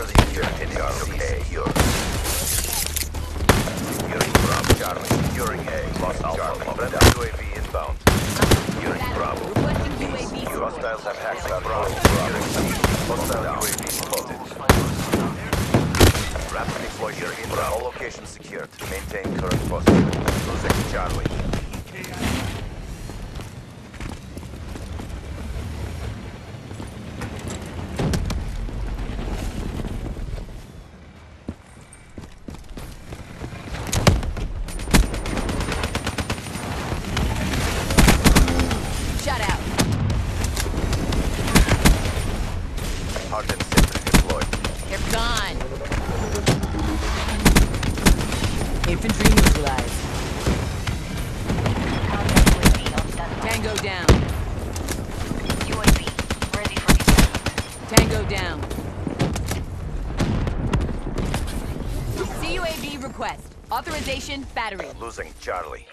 Nearly securing Charlie. Secure. Securing Bravo. Charlie. Securing A. Lost Charlie. Friendly UAV inbound. Securing Bravo. Hostiles have hacked Bravo. C. Hostile UAV spotted. Rapid deploy here in Bravo. All locations secured. Maintain current posture. Losing Charlie. Shut out. Hardened sentry deployed. They're gone. Infantry neutralized. Tango down. UAV ready for deployment. Tango down. CUAV request. Authorization battery. Losing Charlie.